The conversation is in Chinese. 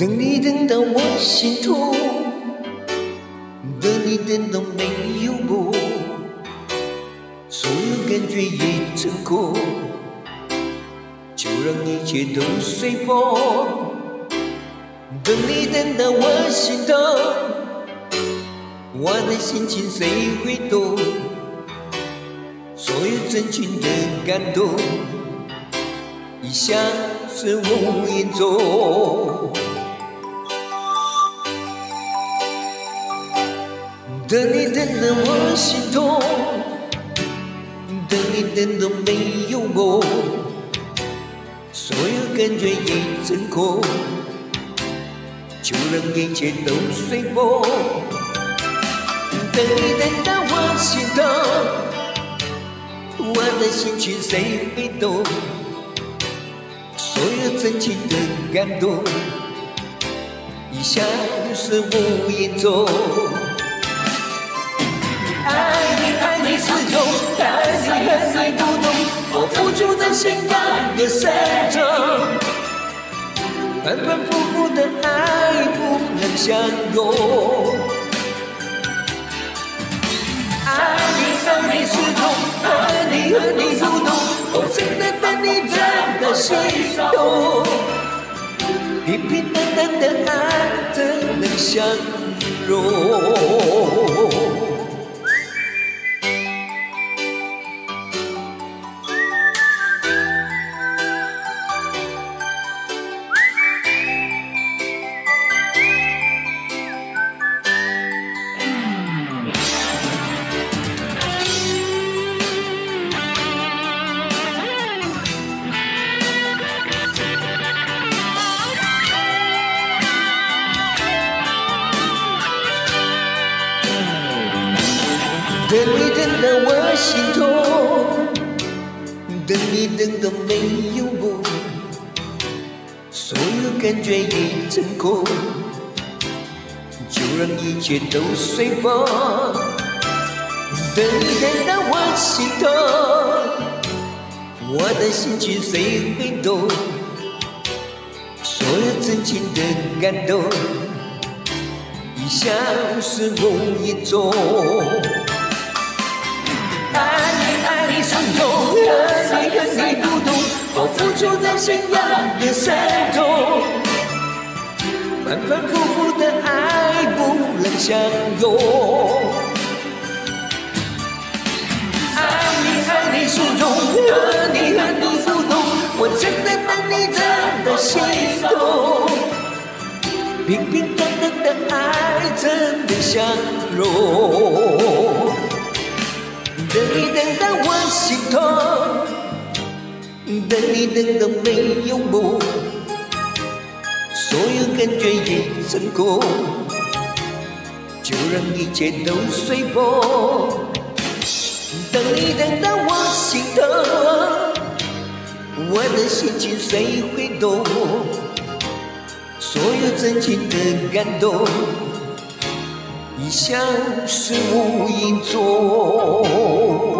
等你等到我心痛，等你等到没有我，所有感觉已成空，就让一切都随风。等你等到我心痛，我的心情谁会懂？所有真情的感动，已消失无影踪。等你等到我心痛，等你等到没有我，所有感觉已成空，就让一切都随风。等你等到我心痛，我的心情谁会懂？所有真情的感动，已消失无影踪。始终爱你恨你不懂，我付出真心肝的深处，反反复复的爱不能相拥。爱你恨你始终，爱你恨你不懂，我真的等你真的心动。平平淡淡的爱怎能相容？等你等到我心痛，等你等到没有我，所有感觉已成空，就让一切都随风。等你等到我心痛，我的心情谁会懂？所有真情的感动，已消失无影踪。付出在信仰的山中，反反复复的爱不能相拥。爱你爱你始终，恨你恨你不懂，我真的等你真的心动。平平淡淡的爱怎能相容？等你等到我心痛，等你等到没有梦，所有感觉已成空，就让一切都随风。等你等到我心痛，我的心情谁会懂？所有真情的感动。已消失无影踪。